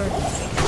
Caliber